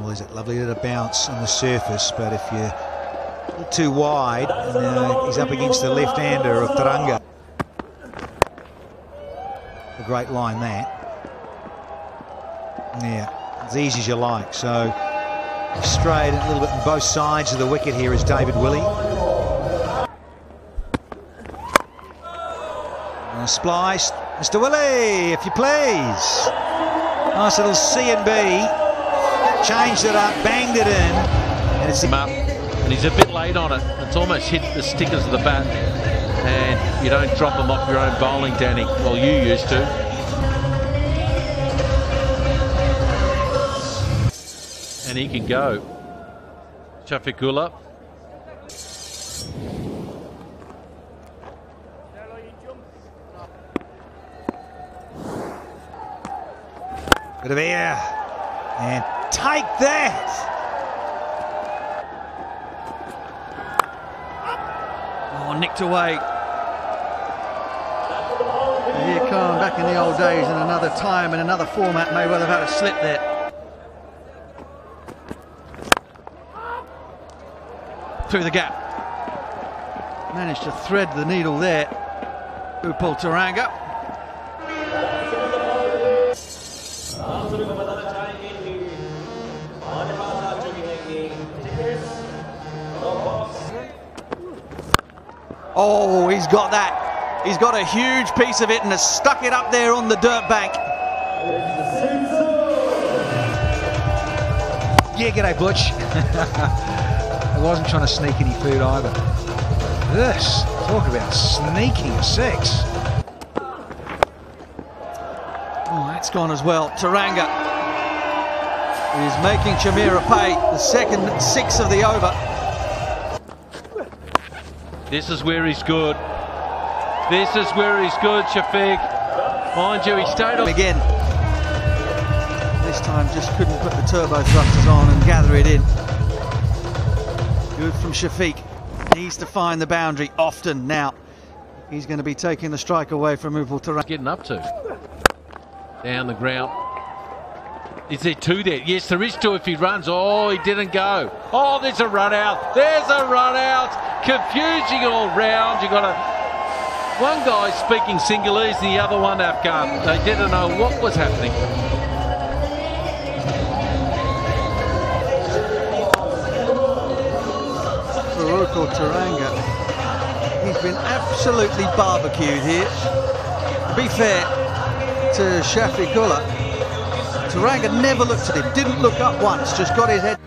Well, he's a lovely little bounce on the surface, but if you're too wide, uh, he's up against the left-hander of Tharanga. A great line that. Yeah, as easy as you like. So straight a little bit on both sides of the wicket here is David Willey. And a splice, Mr. Willey, if you please. Nice little C and B. Changed it up, banged it in, and it's him up. And he's a bit late on it. It's almost hit the stickers of the bat, and you don't drop them off your own bowling, Danny. Well, you used to. And he can go. Shafiqullah. Bit of air. And take that. Oh, nicked away. Here come back in the old days in another time in another format may well have had a slip there. Through the gap. Managed to thread the needle there. Upul Tharanga. Oh, he's got that. He's got a huge piece of it and has stuck it up there on the dirt bank. Yeah, g'day, Butch. I wasn't trying to sneak any food either. This, talk about sneaking a six. Oh, that's gone as well. Tharanga is making Chameera pay the second six of the over. This is where he's good. This is where he's good, Shafiq. Mind you, he stayed on. Again. This time just couldn't put the turbo thrusters on and gather it in. Good from Shafiq. Needs to find the boundary often now. He's going to be taking the strike away from Tharanga. Getting up to. Down the ground. Is there two there? Yes, there is two if he runs. Oh, he didn't go. Oh, there's a run out. There's a run out. Confusing all round. You've got a one guy speaking Sinhalese, the other one Afghan. They didn't know what was happening. Farouk Tharanga. He's been absolutely barbecued here. To be fair to Shafiqullah, Tharanga never looked at him, didn't look up once, just got his head.